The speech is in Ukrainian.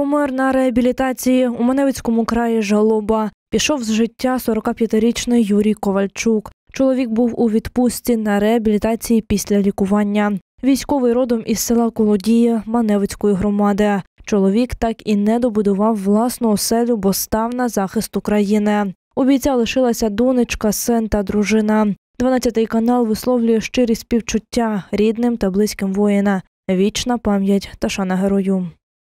Помер на реабілітації у Маневицькому краї жалоба. Пішов з життя 45-річний Юрій Ковальчук. Чоловік був у відпустці на реабілітації після лікування. Військовий родом із села Колодія Маневицької громади. Чоловік так і не добудував власну оселю, бо став на захист України. У бійця лишилася донечка, син та дружина. 12-й канал висловлює щирі співчуття рідним та близьким воїна. Вічна пам'ять та шана герою.